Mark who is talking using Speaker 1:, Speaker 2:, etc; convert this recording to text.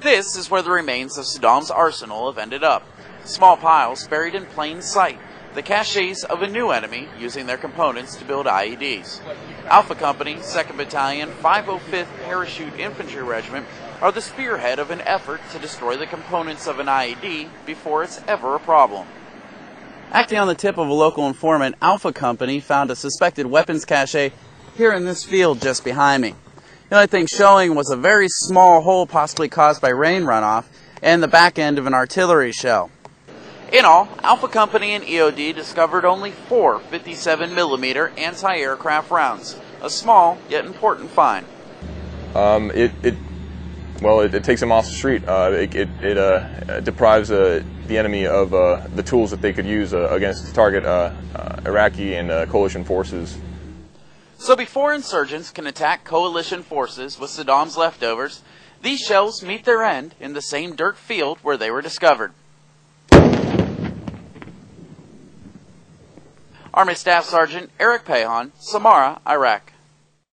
Speaker 1: This is where the remains of Saddam's arsenal have ended up. Small piles buried in plain sight, the caches of a new enemy using their components to build IEDs. Alpha Company, 2nd Battalion, 505th Parachute Infantry Regiment are the spearhead of an effort to destroy the components of an IED before it's ever a problem. Acting on the tip of a local informant, Alpha Company found a suspected weapons cache here in this field just behind me. The only thing showing was a very small hole possibly caused by rain runoff and the back end of an artillery shell. In all, Alpha Company and EOD discovered only four 57mm anti-aircraft rounds, a small yet important find.
Speaker 2: Um, it, it, well, it, it, takes them off the street. Uh, it it, it uh, deprives uh, the enemy of uh, the tools that they could use uh, against target uh, Iraqi and coalition forces.
Speaker 1: So before insurgents can attack coalition forces with Saddam's leftovers, these shells meet their end in the same dirt field where they were discovered. Army Staff Sergeant Eric Pahon, Samarra, Iraq.